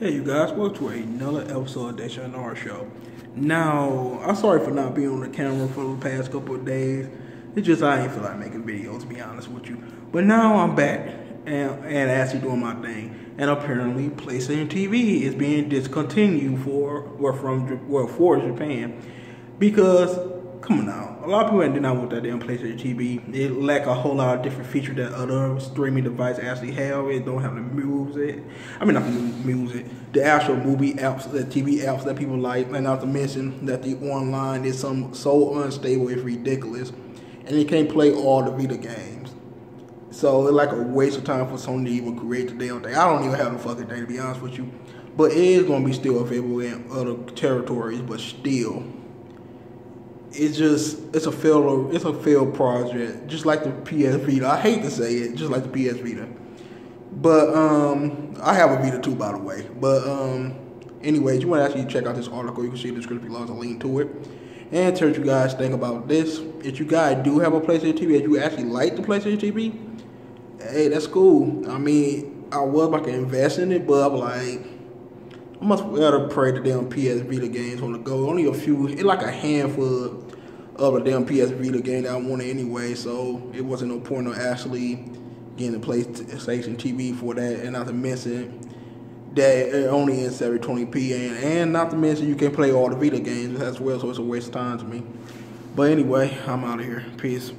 Hey, you guys, welcome to another episode of DayShawn R Show. Now, I'm sorry for not being on the camera for the past couple of days. It's just I ain't feel like making videos, to be honest with you. But now I'm back and, and actually doing my thing. And apparently, PlayStation TV is being discontinued for or from well for Japan because come on now. A lot of people did not want that damn PlayStation TV. It lack a whole lot of different features that other streaming devices actually have. It don't have the music. I mean, not music. The actual movie apps, the TV apps that people like. And not to mention that the online is some so unstable, it's ridiculous. And you can't play all the Vita games. So it's like a waste of time for Sony to even create the damn thing. I don't even have the fucking thing to be honest with you. But it is going to be still available in other territories, but still it's just it's a failed it's a failed project, just like the PS Vita. I hate to say it, just like the PS Vita. But um, I have a Vita too, by the way. But um, anyways, you want to actually check out this article? You can see the description below. a link to it. And tell what you guys think about this. If you guys do have a PlayStation TV, if you actually like the PlayStation TV, hey, that's cool. I mean, I was about to invest in it, but I'm like, I must rather pray the damn PS Vita games on the go. Only a few, like a handful of the damn PS Vita game that I wanted anyway, so it wasn't no point of actually getting the PlayStation TV for that, and not to mention that it only in 720p, and, and not to mention you can play all the Vita games as well, so it's a waste of time to me. But anyway, I'm out of here. Peace.